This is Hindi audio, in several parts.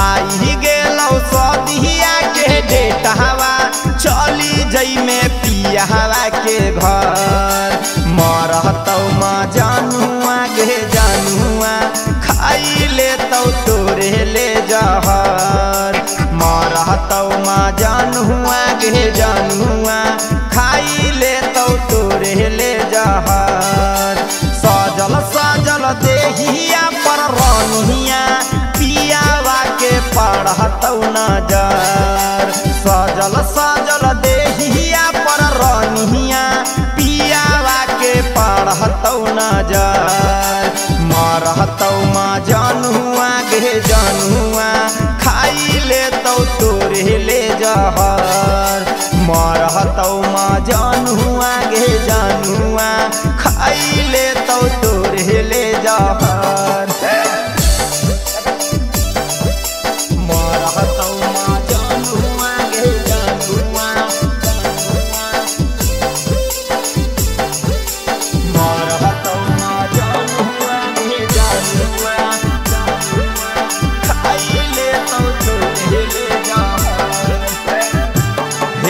आई गेलौ सदिया के डेटहवा चली जई में पिया हवा के घर। मरहतौ माँ जानुआ, गे जानुआ खाई ले तौ तोरे ले जहर। मरहतौ माँ जानुआ, गे जानुआ। नज़र सजल सजल देहिया पर रनिया पियावा के पढ़तौ नज़र मरहतौ माँ जनुआ गे जनुआ खाई ले तौ तोरे ले जहर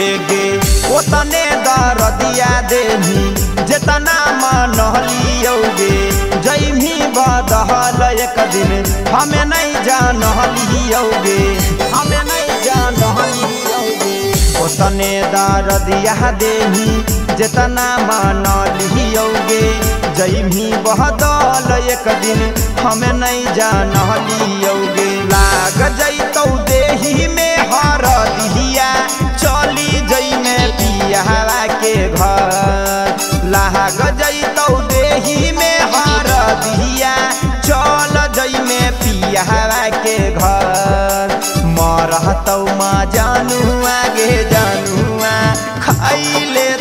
हेगे ओतने दरदिया देही जेतना मनहलियोगे जैमी बदहल एक दिन हमें नहीं जानहलियोगे हमें नहीं जानहलियोगे ओतने दरदिया देही जेतना मनलियोगे जैमी बहदल एक दिन हमें नहीं जानहलियोगे लाग जैतौ देही में के घर। मरहतौ माँ जानुआ गे जानुआ। खाई ले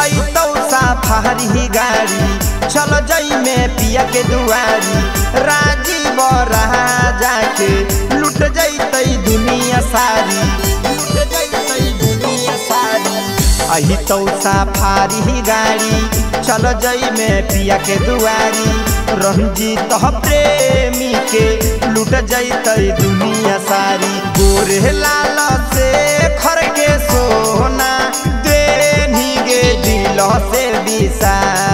ऐतौ साफारी गाड़ी। चल जई में पिया के दुआरी। राज़ी राजा के लुट जैतै दुनिया सारी। लुट दुनिया सारी। अही तौ साफारी गाड़ी। चल जई में पिया के दुआरी। रंजीत प्रेमी के लुट जैतै दुनिया सारी। गोरे लाल sa